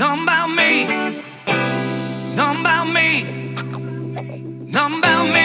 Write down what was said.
None about me. None about me. None about me.